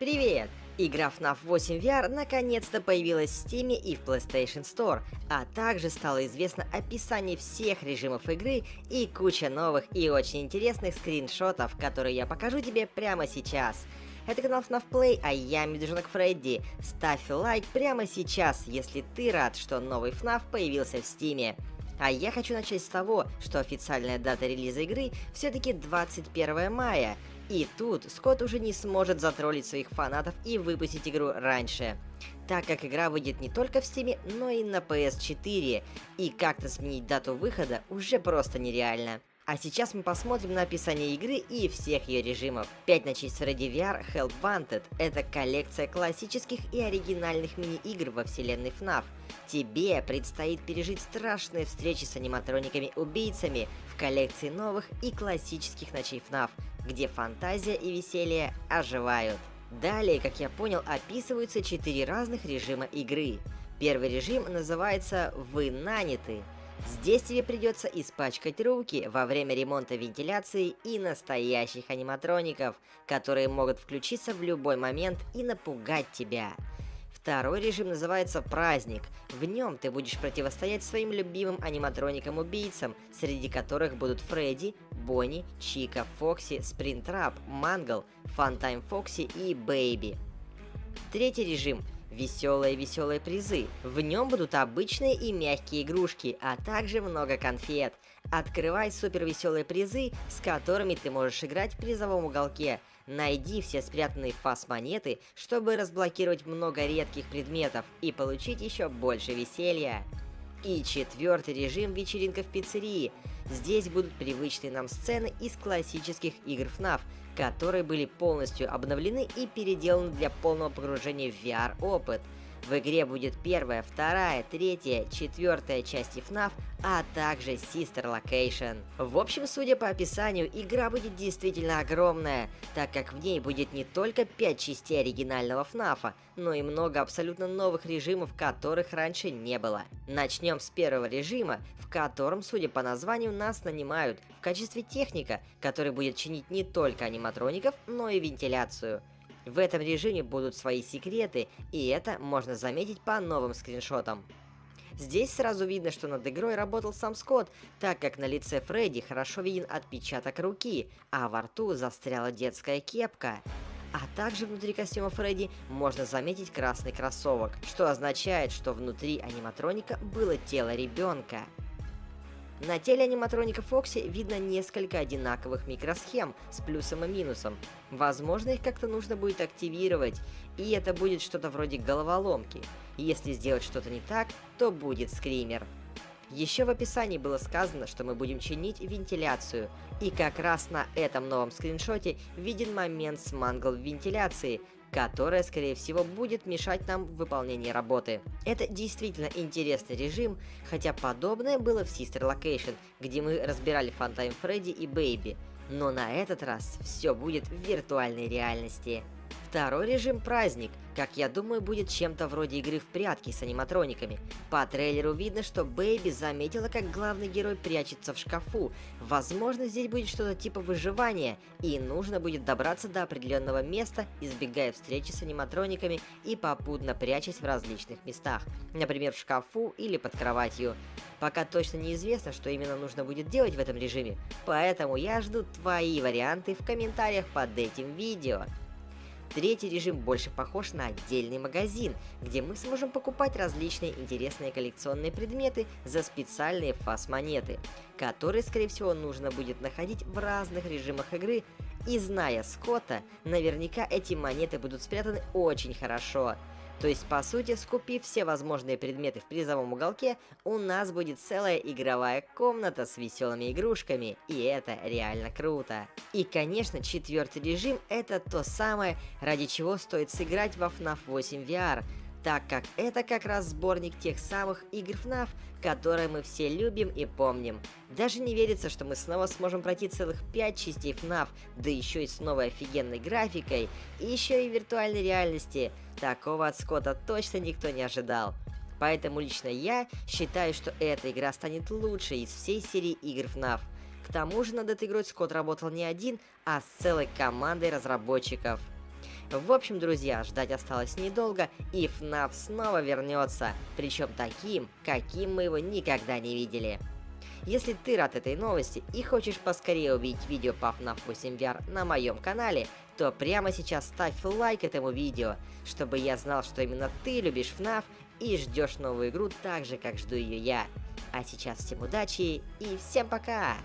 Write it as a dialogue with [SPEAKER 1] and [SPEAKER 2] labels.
[SPEAKER 1] Привет! Игра FNAF 8 VR наконец-то появилась в Steam и в PlayStation Store, а также стало известно описание всех режимов игры и куча новых и очень интересных скриншотов, которые я покажу тебе прямо сейчас. Это канал FNAF Play, а я Медвежонок Фредди. Ставь лайк прямо сейчас, если ты рад, что новый FNAF появился в Steam. А я хочу начать с того, что официальная дата релиза игры все-таки 21 мая, и тут Скотт уже не сможет затроллить своих фанатов и выпустить игру раньше. Так как игра выйдет не только в Steam, но и на PS4, и как-то сменить дату выхода уже просто нереально. А сейчас мы посмотрим на описание игры и всех ее режимов. 5 на честь Freddy VR Help Wanted – это коллекция классических и оригинальных мини-игр во вселенной FNAF. Тебе предстоит пережить страшные встречи с аниматрониками-убийцами в коллекции новых и классических ночей FNAF, где фантазия и веселье оживают. Далее, как я понял, описываются 4 разных режима игры. Первый режим называется «Вы наняты», Здесь тебе придется испачкать руки во время ремонта вентиляции и настоящих аниматроников, которые могут включиться в любой момент и напугать тебя. Второй режим называется «Праздник». В нем ты будешь противостоять своим любимым аниматроникам-убийцам, среди которых будут Фредди, Бонни, Чика, Фокси, Спринтрап, Мангл, Funtime Foxy и Baby. Третий режим Веселые-веселые призы. В нем будут обычные и мягкие игрушки, а также много конфет. Открывай супер веселые призы, с которыми ты можешь играть в призовом уголке. Найди все спрятанные Faz-монеты, чтобы разблокировать много редких предметов и получить еще больше веселья. И четвертый режим вечеринка в пиццерии. Здесь будут привычные нам сцены из классических игр FNAF, которые были полностью обновлены и переделаны для полного погружения в VR-опыт. В игре будет первая, вторая, третья, четвертая части FNAF, а также Sister Location. В общем, судя по описанию, игра будет действительно огромная, так как в ней будет не только 5 частей оригинального FNAF, но и много абсолютно новых режимов, которых раньше не было. Начнем с первого режима, в котором, судя по названию, нас нанимают в качестве техника, который будет чинить не только аниматроников, но и вентиляцию. В этом режиме будут свои секреты, и это можно заметить по новым скриншотам. Здесь сразу видно, что над игрой работал сам Скотт, так как на лице Фредди хорошо виден отпечаток руки, а во рту застряла детская кепка. А также внутри костюма Фредди можно заметить красный кроссовок, что означает, что внутри аниматроника было тело ребенка. На теле аниматроника Фокси видно несколько одинаковых микросхем с плюсом и минусом. Возможно, их как-то нужно будет активировать, и это будет что-то вроде головоломки. Если сделать что-то не так, то будет скример. Еще в описании было сказано, что мы будем чинить вентиляцию, и как раз на этом новом скриншоте виден момент с мангл вентиляции, которая, скорее всего, будет мешать нам в выполнении работы. Это действительно интересный режим, хотя подобное было в Sister Location, где мы разбирали Funtime Freddy и Baby, но на этот раз все будет в виртуальной реальности. Второй режим праздник, как я думаю, будет чем-то вроде игры в прятки с аниматрониками. По трейлеру видно, что Baby заметила, как главный герой прячется в шкафу. Возможно, здесь будет что-то типа выживания, и нужно будет добраться до определенного места, избегая встречи с аниматрониками и попутно прячась в различных местах. Например, в шкафу или под кроватью. Пока точно неизвестно, что именно нужно будет делать в этом режиме, поэтому я жду твои варианты в комментариях под этим видео. Третий режим больше похож на отдельный магазин, где мы сможем покупать различные интересные коллекционные предметы за специальные фас-монеты, которые, скорее всего, нужно будет находить в разных режимах игры, и зная Скотта, наверняка эти монеты будут спрятаны очень хорошо. То есть, по сути, скупив все возможные предметы в призовом уголке, у нас будет целая игровая комната с веселыми игрушками, и это реально круто. И, конечно, четвертый режим это то самое, ради чего стоит сыграть во FNAF 8 VR, так как это как раз сборник тех самых игр FNAF, которые мы все любим и помним. Даже не верится, что мы снова сможем пройти целых 5 частей FNAF, да еще и с новой офигенной графикой, и еще и виртуальной реальности. Такого от Скотта точно никто не ожидал. Поэтому лично я считаю, что эта игра станет лучшей из всей серии игр FNAF. К тому же над этой игрой Скотт работал не один, а с целой командой разработчиков. В общем, друзья, ждать осталось недолго, и FNAF снова вернется, причем таким, каким мы его никогда не видели. Если ты рад этой новости и хочешь поскорее увидеть видео по FNAF 8 VR на моем канале, то прямо сейчас ставь лайк этому видео, чтобы я знал, что именно ты любишь FNAF и ждешь новую игру так же, как жду ее я. А сейчас всем удачи и всем пока!